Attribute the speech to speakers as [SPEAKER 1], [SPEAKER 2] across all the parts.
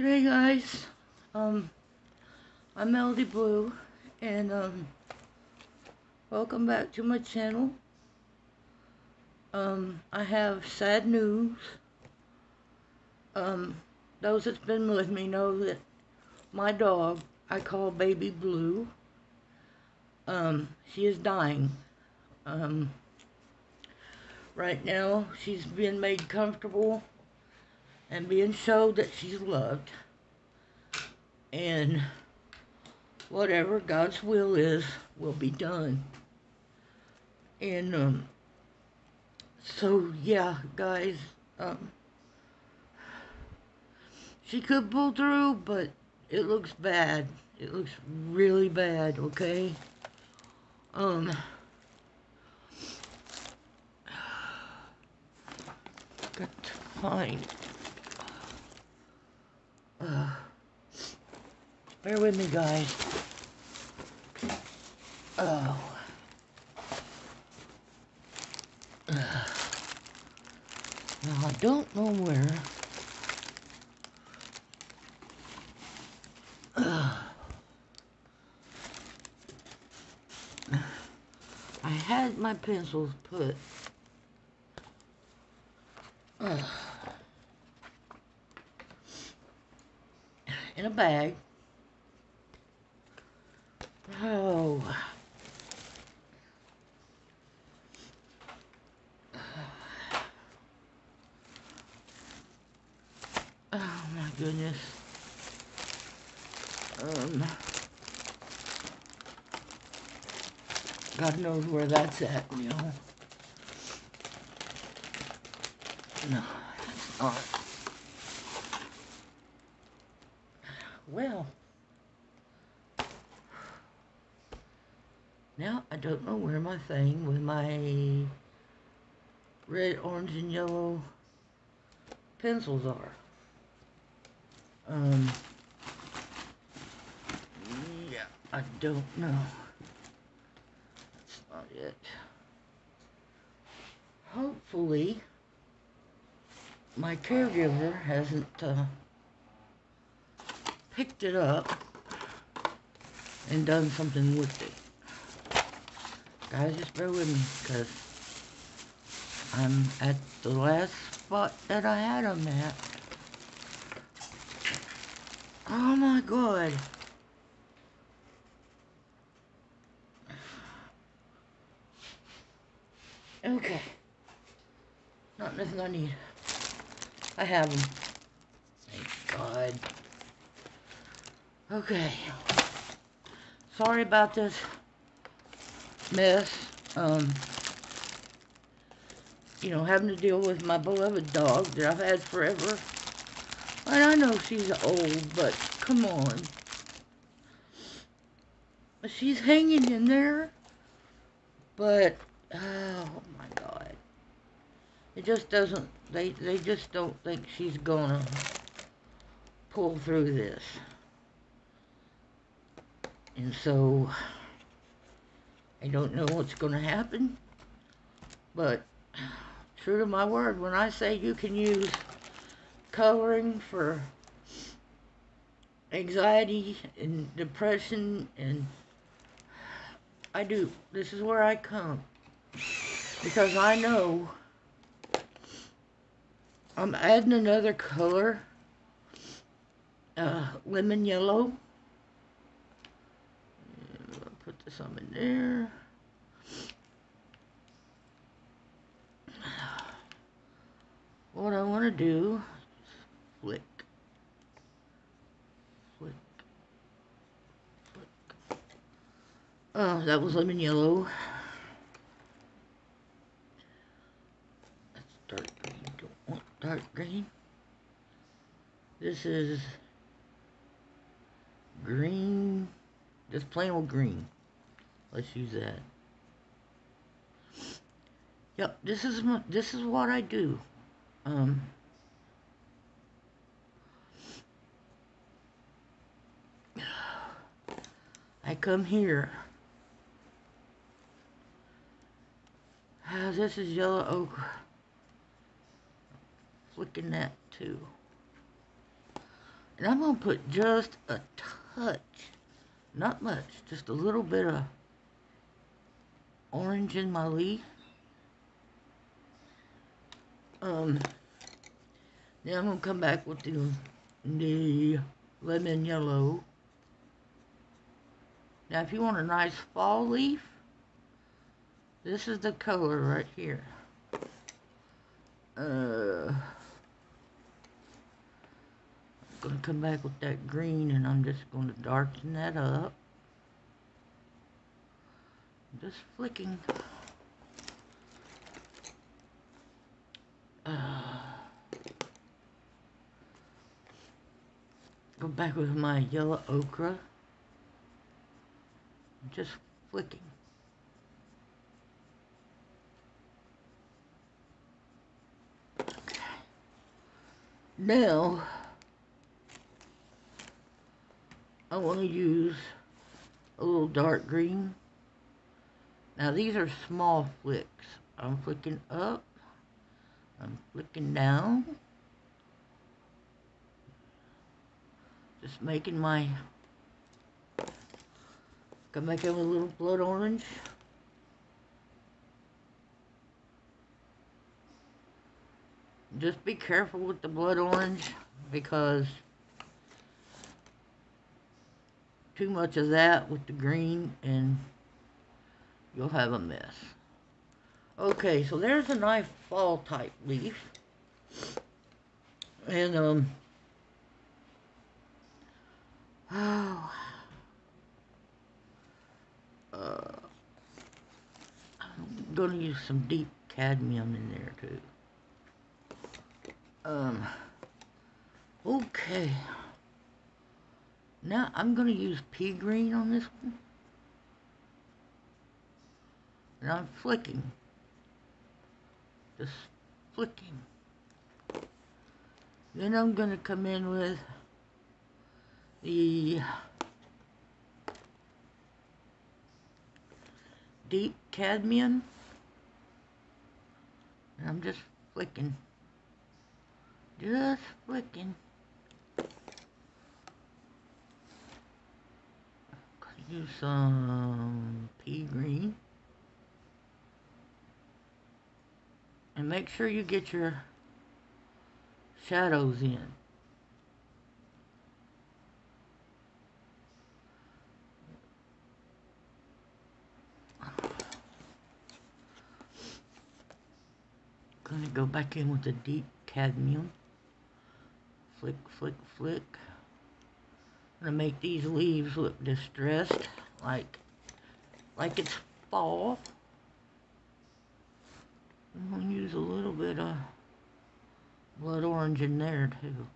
[SPEAKER 1] G'day guys, um, I'm Melody Blue, and um, welcome back to my channel. Um, I have sad news. Um, those that's been with me know that my dog, I call Baby Blue, um, she is dying. Um, right now, she's being made comfortable and being showed that she's loved. And whatever God's will is, will be done. And, um, so, yeah, guys, um, she could pull through, but it looks bad. It looks really bad, okay? Um, got to find uh, bear with me, guys. Oh. Uh, now, I don't know where. I had my pencils put. Uh, in a bag. Oh. Oh my goodness. Um, God knows where that's at, you know. No, it's not. Well, now I don't know where my thing with my red, orange, and yellow pencils are. Um, yeah, I don't know. That's not it. Hopefully, my caregiver hasn't, uh, picked it up and done something with it. Guys, just bear with me, because I'm at the last spot that I had them at. Oh my god. Okay. Not nothing I need. I have them. Thank God. Okay. Sorry about this mess. Um, you know, having to deal with my beloved dog that I've had forever. And I know she's old, but come on. She's hanging in there. But, oh my God. It just doesn't, they, they just don't think she's gonna pull through this. And so, I don't know what's going to happen, but true to my word, when I say you can use coloring for anxiety and depression, and I do. This is where I come. Because I know I'm adding another color, uh, lemon yellow some in there. What I want to do flick, flick, flick. Oh, that was lemon yellow. That's dark green. Don't want dark green. This is green, just plain old green. Let's use that. Yep, this is my, this is what I do. Um, I come here. Uh, this is yellow ochre. Flicking that too. And I'm going to put just a touch, not much, just a little bit of orange in my leaf. Um, then I'm going to come back with the, the lemon yellow. Now if you want a nice fall leaf, this is the color right here. Uh, I'm going to come back with that green and I'm just going to darken that up. Just flicking. Uh, go back with my yellow ochre. Just flicking. Now, I want to use a little dark green. Now these are small flicks. I'm flicking up. I'm flicking down. Just making my, gonna make it a little blood orange. Just be careful with the blood orange because too much of that with the green and you'll have a mess. Okay, so there's a nice fall type leaf. And, um, oh, uh, I'm going to use some deep cadmium in there too. Um, okay. Now I'm going to use pea green on this one. And I'm flicking. Just flicking. Then I'm going to come in with the deep cadmium. And I'm just flicking. Just flicking. use some pea green. Make sure you get your shadows in. Gonna go back in with the deep cadmium. Flick, flick, flick. Gonna make these leaves look distressed, like, like it's fall. I'm gonna use a little bit of blood orange in there too.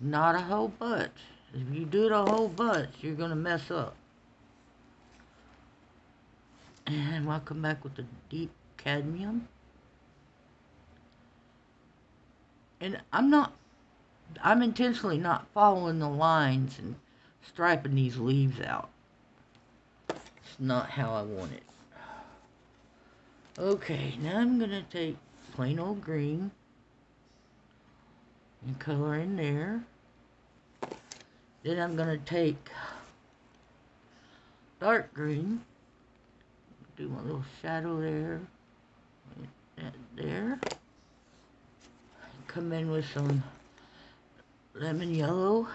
[SPEAKER 1] Not a whole bunch. If you do a whole bunch, you're gonna mess up. And I'll come back with the deep cadmium. And I'm not I'm intentionally not following the lines and striping these leaves out. It's not how I want it. Okay, now I'm going to take plain old green and color in there. Then I'm going to take dark green, do my little shadow there, that there. Come in with some lemon yellow.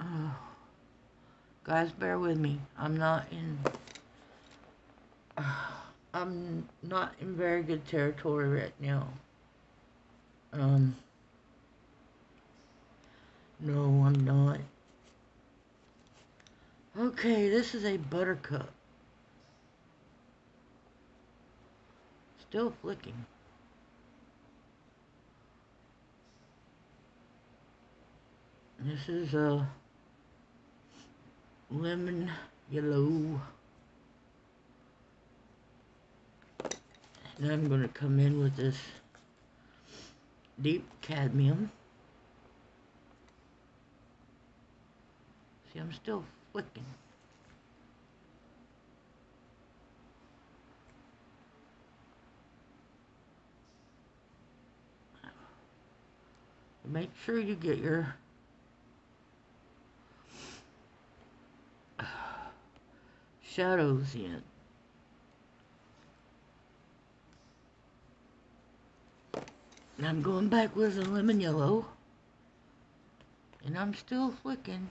[SPEAKER 1] Oh. Guys, bear with me. I'm not in... Uh, I'm not in very good territory right now. Um... No, I'm not. Okay, this is a buttercup. Still flicking. This is a lemon yellow. And I'm going to come in with this deep cadmium. See, I'm still flicking. Make sure you get your shadows in. And I'm going back with the lemon yellow. And I'm still flicking.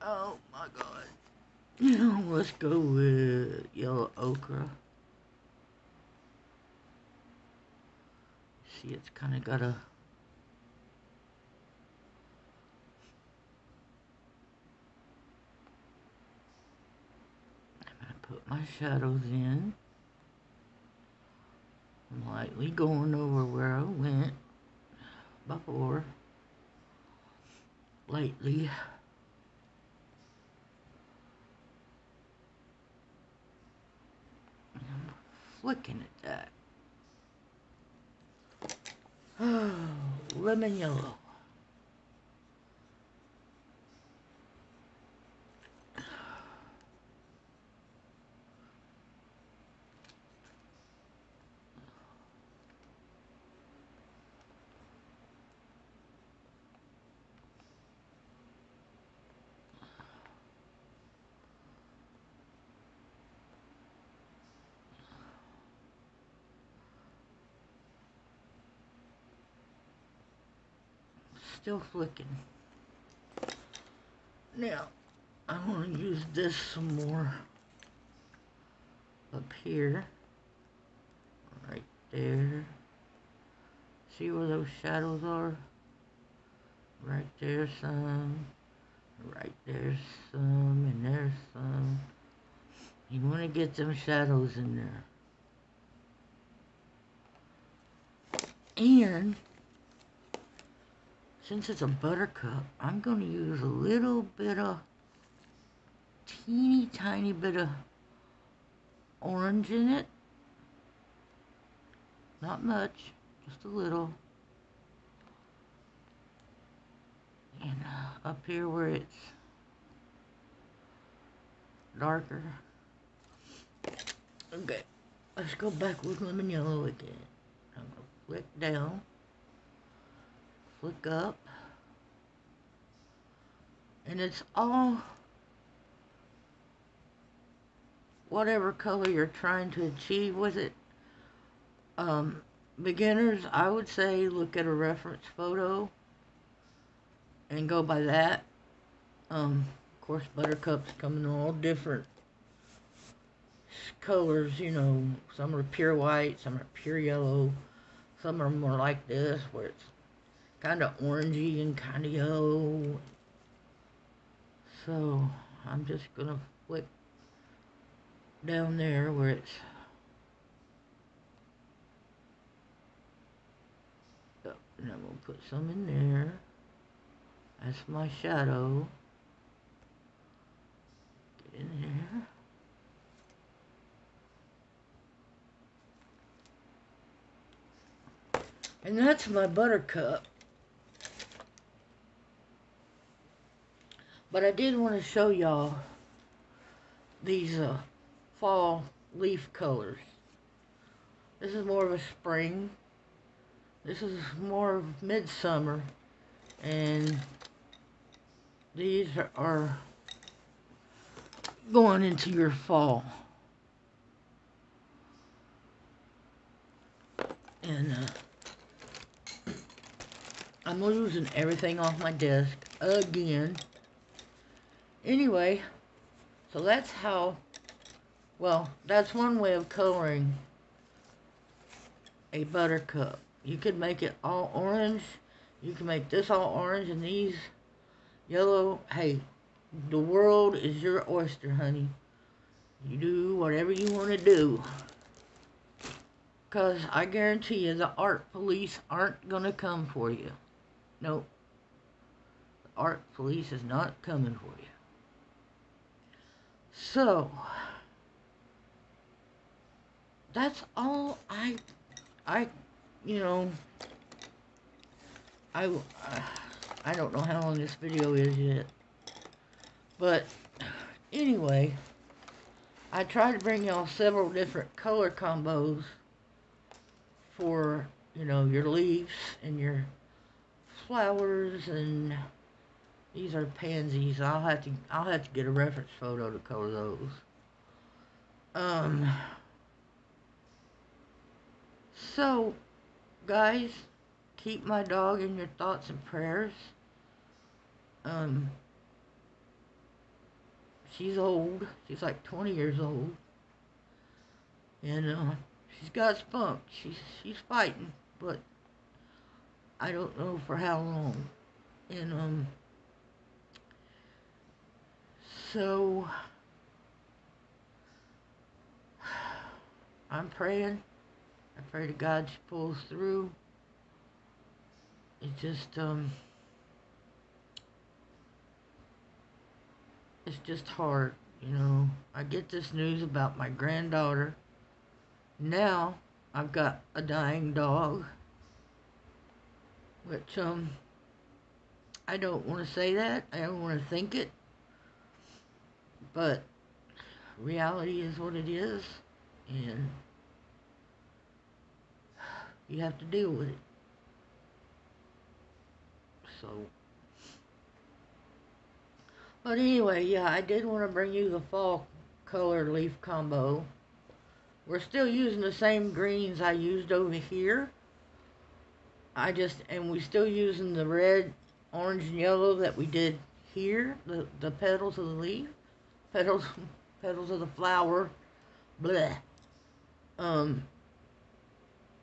[SPEAKER 1] Oh my god. Let's go with yellow ochre. See, it's kind of got a... I'm going to put my shadows in. I'm lightly going over where I went before, lately. flicking at that. Lemon yellow. Still flicking. Now, I want to use this some more up here, right there. See where those shadows are? Right there some, right there some, and there's some. You want to get them shadows in there. And since it's a buttercup, I'm going to use a little bit of, teeny tiny bit of orange in it. Not much, just a little. And uh, up here where it's darker. Okay, let's go back with lemon yellow again. I'm going to flick down flick up. And it's all whatever color you're trying to achieve with it. Um, beginners, I would say look at a reference photo and go by that. Um, of course, buttercups come in all different colors, you know. Some are pure white, some are pure yellow, some are more like this, where it's kind of orangey and kind of yellow. So I'm just going to flick down there where it's and I'm going to put some in there. That's my shadow. Get in there. And that's my buttercup. But I did want to show y'all these uh, fall leaf colors. This is more of a spring. This is more of midsummer. And these are, going into your fall. And uh, I'm losing everything off my desk again. Anyway, so that's how, well, that's one way of coloring a buttercup. You could make it all orange. You can make this all orange and these yellow. Hey, the world is your oyster, honey. You do whatever you want to do. Because I guarantee you the art police aren't going to come for you. Nope. The art police is not coming for you. So, that's all I, I, you know, I, uh, I don't know how long this video is yet. But anyway, I try to bring y'all several different color combos for, you know, your leaves and your flowers and these are pansies. I'll have to I'll have to get a reference photo to color those. Um so guys, keep my dog in your thoughts and prayers. Um she's old. She's like 20 years old. And uh, she's got spunk. She's she's fighting, but I don't know for how long. And um so I'm praying. I pray to God she pulls through. It just um it's just hard, you know. I get this news about my granddaughter. Now I've got a dying dog, which um I don't want to say that. I don't want to think it. But reality is what it is, and you have to deal with it. So but anyway, yeah, I did want to bring you the fall color leaf combo. We're still using the same greens I used over here. I just, and we're still using the red, orange, and yellow that we did here, the, the petals of the leaf, petals, petals of the flower, bleh. Um,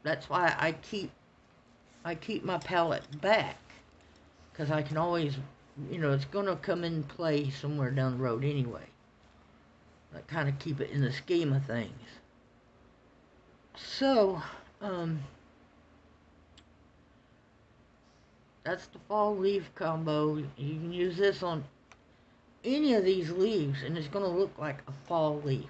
[SPEAKER 1] that's why I keep, I keep my palette back, because I can always you know, it's going to come in play somewhere down the road anyway. I kind of keep it in the scheme of things. So, um, that's the fall leaf combo. You can use this on any of these leaves and it's going to look like a fall leaf.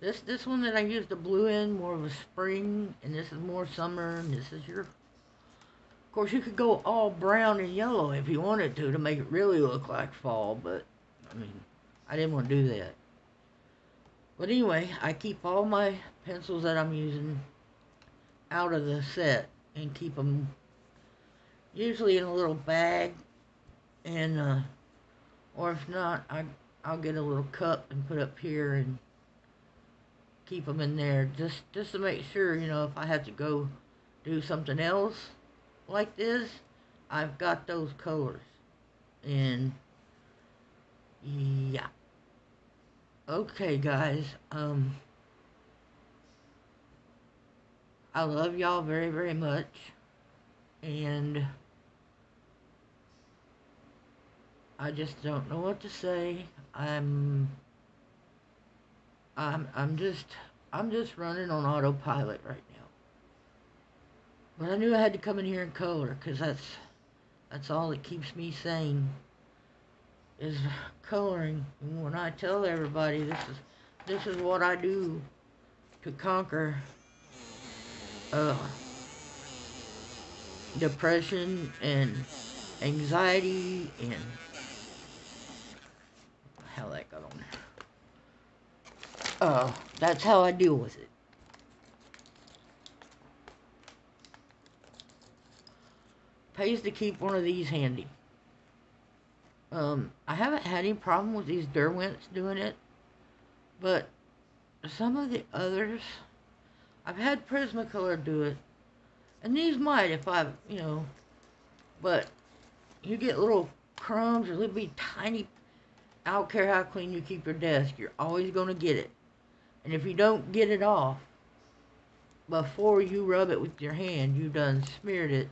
[SPEAKER 1] This this one that I used the blue in, more of a spring, and this is more summer, and this is your of course, you could go all brown and yellow if you wanted to to make it really look like fall, but, I mean, I didn't want to do that. But anyway, I keep all my pencils that I'm using out of the set and keep them usually in a little bag and uh, or if not I I'll get a little cup and put up here and keep them in there just just to make sure you know if I have to go do something else like this, I've got those colors. And, yeah. Okay, guys, um, I love y'all very, very much. And I just don't know what to say. I'm I'm I'm just I'm just running on autopilot right now. But I knew I had to come in here and color because that's that's all that keeps me sane is coloring. And when I tell everybody this is this is what I do to conquer uh, depression and anxiety and how that got on. Uh, that's how I deal with it. pays to keep one of these handy. Um, I haven't had any problem with these Derwents doing it, but some of the others, I've had Prismacolor do it, and these might if I, you know, but you get little crumbs or little be tiny, I don't care how clean you keep your desk, you're always going to get it. And if you don't get it off, before you rub it with your hand, you done smeared it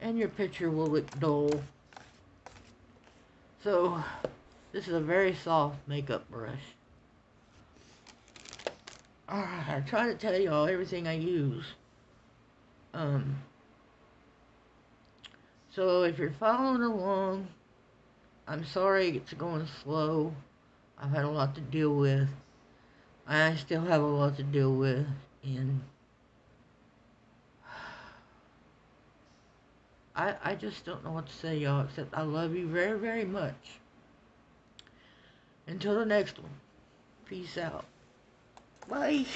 [SPEAKER 1] and your picture will look dull. So, this is a very soft makeup brush. Alright, I try to tell y'all everything I use. Um, so if you're following along, I'm sorry it's going slow. I've had a lot to deal with. I still have a lot to deal with, and I, I just don't know what to say, y'all, except I love you very, very much. Until the next one. Peace out. Bye.